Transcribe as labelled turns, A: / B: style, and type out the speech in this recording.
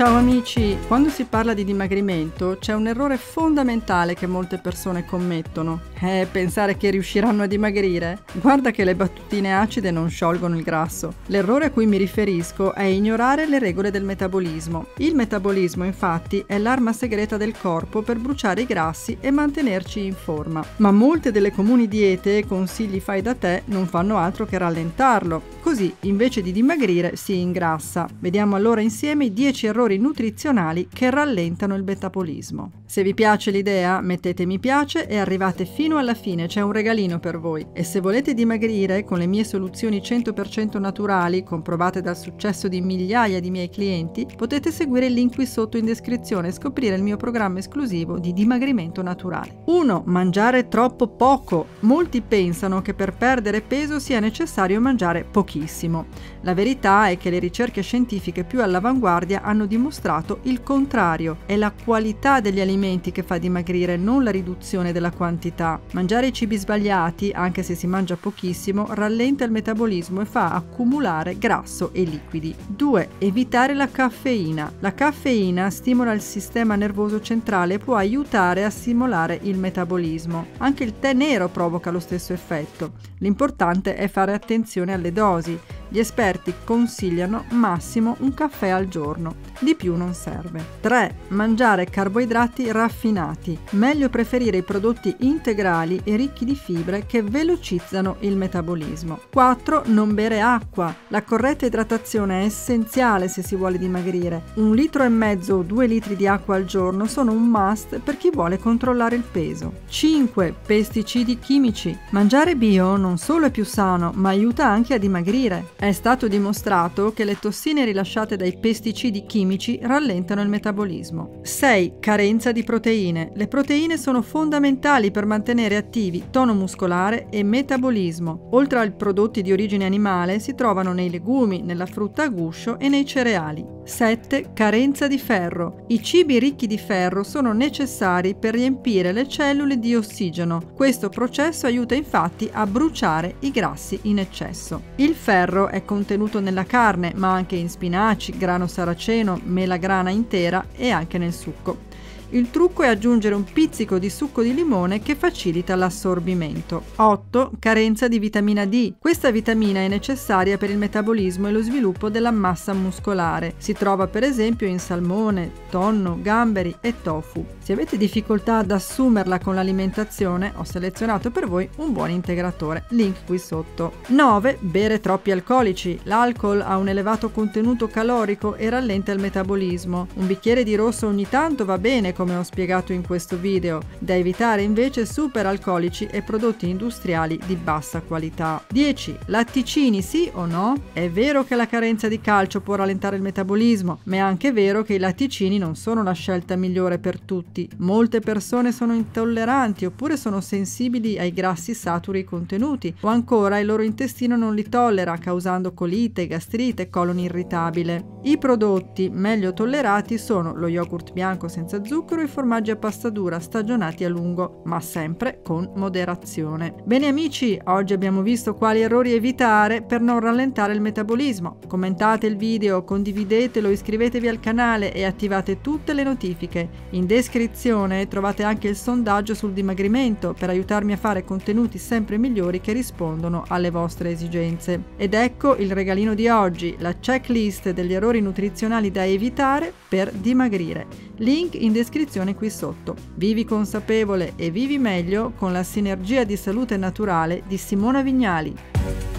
A: Ciao amici! Quando si parla di dimagrimento c'è un errore fondamentale che molte persone commettono. Eh, pensare che riusciranno a dimagrire? Guarda che le battutine acide non sciolgono il grasso. L'errore a cui mi riferisco è ignorare le regole del metabolismo. Il metabolismo infatti è l'arma segreta del corpo per bruciare i grassi e mantenerci in forma. Ma molte delle comuni diete e consigli fai da te non fanno altro che rallentarlo. Così invece di dimagrire si ingrassa. Vediamo allora insieme i 10 errori fattori nutrizionali che rallentano il metabolismo. Se vi piace l'idea, mettete mi piace e arrivate fino alla fine, c'è un regalino per voi. E se volete dimagrire con le mie soluzioni 100% naturali, comprovate dal successo di migliaia di miei clienti, potete seguire il link qui sotto in descrizione e scoprire il mio programma esclusivo di dimagrimento naturale. 1. Mangiare troppo poco. Molti pensano che per perdere peso sia necessario mangiare pochissimo. La verità è che le ricerche scientifiche più all'avanguardia hanno dimostrato dimostrato il contrario. È la qualità degli alimenti che fa dimagrire, non la riduzione della quantità. Mangiare i cibi sbagliati, anche se si mangia pochissimo, rallenta il metabolismo e fa accumulare grasso e liquidi. 2. Evitare la caffeina. La caffeina stimola il sistema nervoso centrale e può aiutare a stimolare il metabolismo. Anche il tè nero provoca lo stesso effetto. L'importante è fare attenzione alle dosi. Gli esperti consigliano massimo un caffè al giorno, di più non serve. 3. Mangiare carboidrati raffinati. Meglio preferire i prodotti integrali e ricchi di fibre che velocizzano il metabolismo. 4. Non bere acqua. La corretta idratazione è essenziale se si vuole dimagrire. Un litro e mezzo o due litri di acqua al giorno sono un must per chi vuole controllare il peso. 5. Pesticidi chimici. Mangiare bio non solo è più sano, ma aiuta anche a dimagrire. È stato dimostrato che le tossine rilasciate dai pesticidi chimici rallentano il metabolismo. 6. Carenza di proteine. Le proteine sono fondamentali per mantenere attivi tono muscolare e metabolismo. Oltre ai prodotti di origine animale si trovano nei legumi, nella frutta a guscio e nei cereali. 7. Carenza di ferro. I cibi ricchi di ferro sono necessari per riempire le cellule di ossigeno. Questo processo aiuta infatti a bruciare i grassi in eccesso. Il ferro è contenuto nella carne, ma anche in spinaci, grano saraceno, melagrana intera e anche nel succo. Il trucco è aggiungere un pizzico di succo di limone che facilita l'assorbimento. 8. Carenza di vitamina D. Questa vitamina è necessaria per il metabolismo e lo sviluppo della massa muscolare. Si trova per esempio in salmone, tonno, gamberi e tofu. Se avete difficoltà ad assumerla con l'alimentazione, ho selezionato per voi un buon integratore. Link qui sotto. 9. Bere troppi alcolici. L'alcol ha un elevato contenuto calorico e rallenta il metabolismo. Un bicchiere di rosso ogni tanto va bene come ho spiegato in questo video, da evitare invece super alcolici e prodotti industriali di bassa qualità. 10. Latticini sì o no? È vero che la carenza di calcio può rallentare il metabolismo, ma è anche vero che i latticini non sono la scelta migliore per tutti. Molte persone sono intolleranti oppure sono sensibili ai grassi saturi contenuti o ancora il loro intestino non li tollera causando colite, gastrite colon irritabile. I prodotti meglio tollerati sono lo yogurt bianco senza zucchero zucchero e formaggi a pasta dura stagionati a lungo, ma sempre con moderazione. Bene amici, oggi abbiamo visto quali errori evitare per non rallentare il metabolismo. Commentate il video, condividetelo, iscrivetevi al canale e attivate tutte le notifiche. In descrizione trovate anche il sondaggio sul dimagrimento per aiutarmi a fare contenuti sempre migliori che rispondono alle vostre esigenze. Ed ecco il regalino di oggi, la checklist degli errori nutrizionali da evitare per dimagrire. Link in descrizione qui sotto. Vivi consapevole e vivi meglio con la sinergia di salute naturale di Simona Vignali.